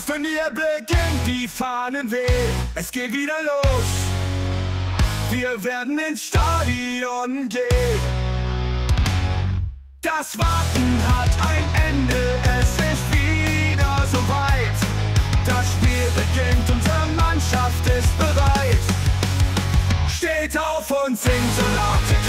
Turnier beginnt, die Fahnen wehen, es geht wieder los. Wir werden ins Stadion gehen. Das Warten hat ein Ende, es ist wieder soweit. Das Spiel beginnt, unsere Mannschaft ist bereit. Steht auf und singt so laut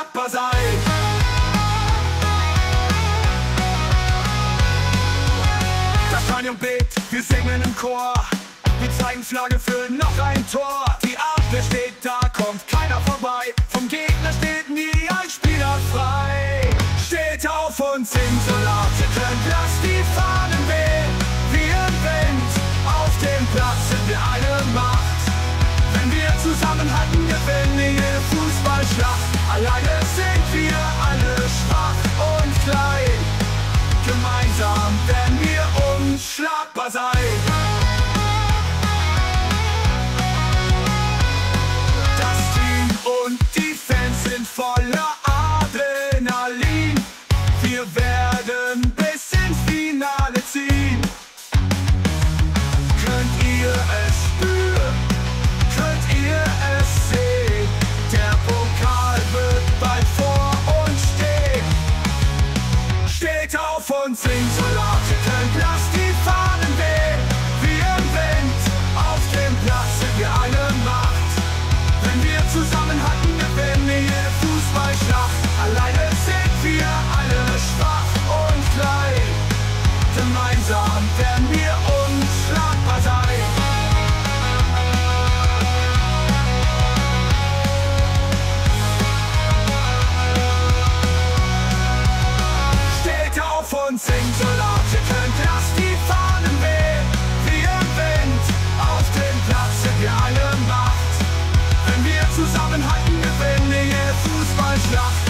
unschlagbar sein. Das Stadion bebt, wir singen im Chor. Wir zeigen Flagge für noch ein Tor. Die Abwehr steht da, kommt keiner vorbei. Vom Gegner steht nie ein Spieler frei. Steht auf und singt so laut ihr könnt, lasst die Fahnen sein. Das Team und die Fans sind voller Adrenalin. Wir werden bis ins Finale ziehen. Könnt ihr es spüren? Könnt ihr es sehen? Der Pokal wird bald vor uns stehen. Steht auf und singt. und singt so laut ihr könnt, lass die Fahnen wehen, wie im Wind. Auf dem Platz sind wir eine Macht. Wenn wir zusammenhalten, gewinnen wir Fußballschlacht.